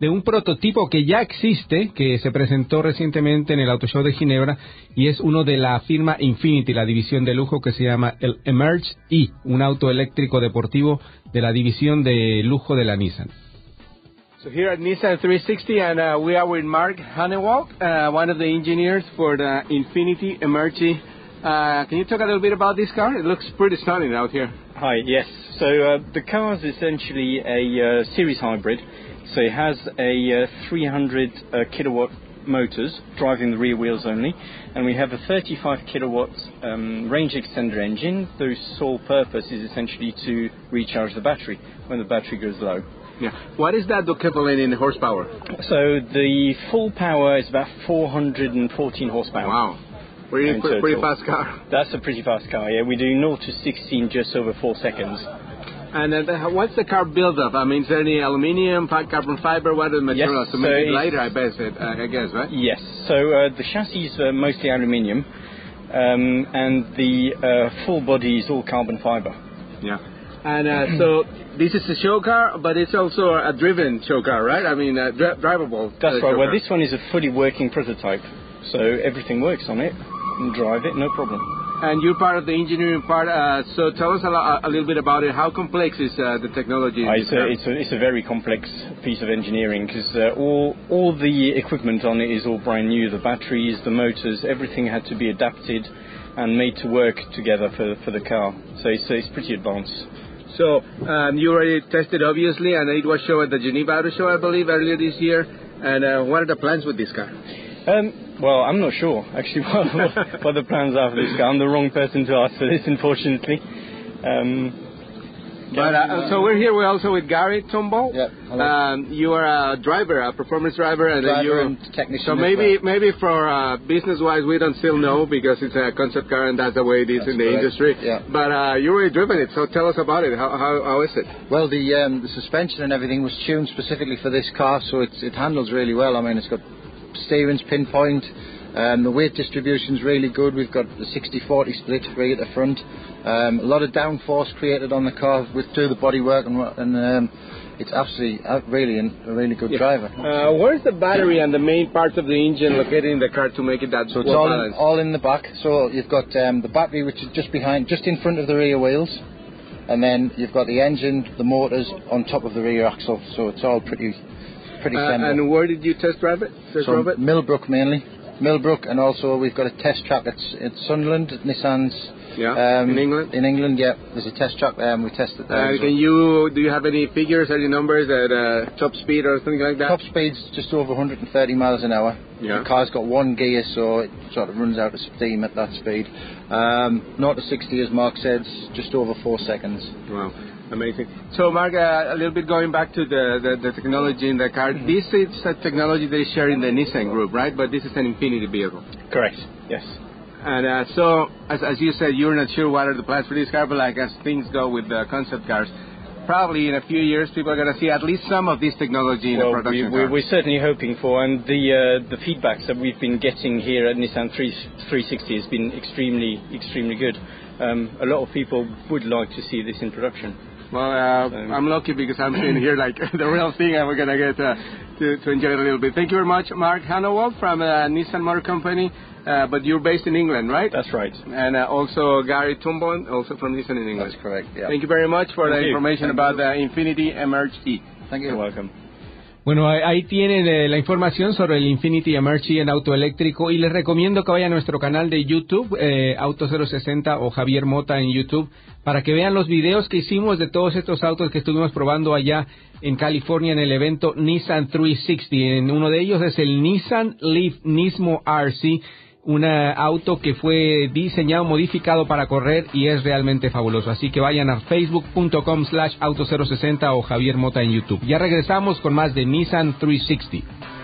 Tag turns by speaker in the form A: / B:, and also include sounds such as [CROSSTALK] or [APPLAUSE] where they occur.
A: de un prototipo que ya existe, que se presentó recientemente en el Auto Show de Ginebra y es uno de la firma Infinity, la división de lujo que se llama el Emerge E, un auto eléctrico deportivo de la división de lujo de la Nissan.
B: So here at Nissan 360, and uh, we are with Mark Hannewald, uh, one of the engineers for the Infinity Emerge. Uh, can you talk a little bit about this car? It looks pretty stunning out here.
C: Hi, yes. So uh, the car is essentially a uh, series hybrid. So it has a uh, 300 uh, kilowatt motors driving the rear wheels only, and we have a 35 kilowatt um, range extender engine whose sole purpose is essentially to recharge the battery when the battery goes low.
B: Yeah. What is that equivalent in horsepower?
C: So the full power is about 414 horsepower.
B: Wow. Pretty, pretty, pretty fast car.
C: That's a pretty fast car, yeah. We do 0 to 16 just over 4 seconds.
B: And uh, the- what's the car built of? I mean, is there any aluminium, carbon fiber? What are the materials to
C: so
B: make it
C: it's-
B: I bet it. Uh, I guess, right?
C: Yes. So uh, the chassis is uh, mostly aluminium, um, and the uh, full body is all carbon fiber.
B: Yeah. And uh, [CLEARS THROAT] so this is a show car, but it's also a driven show car, right? I mean, uh, dri- drivable.
C: That's right. Well,
B: car.
C: this one is a fully working prototype, so everything works on it. You can drive it, no problem.
B: And you're part of the engineering part. Uh, so tell us a, a little bit about it. How complex is uh, the technology?
C: Uh, It's a, it's, a, it's a very complex piece of engineering because uh, all, all the equipment on it is all brand new. The batteries, the motors, everything had to be adapted and made to work together for, for the car. So it's, it's pretty advanced.
B: So um, you already tested, obviously, and it was shown at the Geneva Auto Show, I believe, earlier this year. And uh, what are the plans with this car?
C: Um, well, I'm not sure actually [LAUGHS] what, what, what the plans are for this car. I'm the wrong person to ask for this, unfortunately. Um,
B: But uh, so we're here. We're also with Gary Tumbo.
D: Yeah, hello.
B: Um, you are a driver, a performance driver, and then
D: Driver
B: you.
D: and technician
B: So maybe
D: well.
B: maybe for uh, business wise, we don't still know because it's a concept car and that's the way it is
D: That's
B: in the
D: correct,
B: industry.
D: yeah.
B: But uh, you already driven it, so tell us about it. How how, how is it?
D: Well, the um, the suspension and everything was tuned specifically for this car, so it's, it handles really well. I mean, it's got steering's pinpoint. Um, the weight distribution's really good. We've got the 60-40 split right at the front. Um, a lot of downforce created on the car with through the bodywork, and, and um, it's absolutely uh, really a really good driver.
B: Uh, where's the battery and the main parts of the engine located in the car to make it that
D: So it's all in, all in the back. So you've got um, the battery, which is just behind, just in front of the rear wheels, and then you've got the engine, the motors on top of the rear axle. So it's all pretty, pretty
B: Uh,
D: similar.
B: and where did you test drive it? Test
D: so
B: drive it?
D: Millbrook mainly, Millbrook, and also we've got a test track at, at Sunderland, at Nissan's.
B: Yeah,
D: um,
B: in England.
D: In England, yeah. There's a test track there, and we tested there.
B: Uh, can
D: well.
B: you do you have any figures, any numbers at uh, top speed or something like that?
D: Top speed's just over 130 miles an hour.
B: Yeah.
D: The car's got one gear, so it sort of runs out of steam at that speed. Um, 0 to 60, as Mark said, just over four seconds.
B: Wow, amazing. So, Mark, uh, a little bit going back to the, the, the technology in the car. This is a technology they share in the Nissan group, right? But this is an Infiniti vehicle.
C: correct. Yes.
B: And uh, so, as, as you said, you're not sure what are the plans for this car, but like as things go with the concept cars, probably in a few years people are going to see at least some of this technology in a
C: well, we,
B: production
C: we,
B: car.
C: we're certainly hoping for, and the uh, the feedbacks that we've been getting here at Nissan 3, 360 has been extremely extremely good. Um, a lot of people would like to see this in production.
B: Well, uh,
C: So-
B: I'm lucky because I'm seeing here like [LAUGHS] the real thing, and we're gonna get uh, to, to enjoy it a little bit. Thank you very much, Mark Hannawald from uh, Nissan Motor Company. Uh, but you're based in England, right?
C: That's right.
B: And uh, also Gary Tumbon, also from Nissan in England.
D: That's correct, yeah.
B: Thank you very much for
C: Thank
B: the
C: you.
B: information
C: Thank
B: about the Infiniti Emerge E.
D: Thank you.
C: You're welcome.
A: Bueno, ahí- tienen eh, la información sobre el Infinity Emerge en auto eléctrico y les recomiendo que vayan a nuestro canal de YouTube, eh, Auto 060 o Javier Mota en YouTube, para que vean los videos que hicimos de todos estos autos que estuvimos probando allá en California en el evento Nissan 360. En uno de ellos es el Nissan Leaf Nismo RC, un eh, auto que fue diseñado, modificado para correr y es realmente fabuloso. Así que vayan a facebook.com slash auto 060 o Javier Mota en YouTube. Ya regresamos con más de Nissan 360.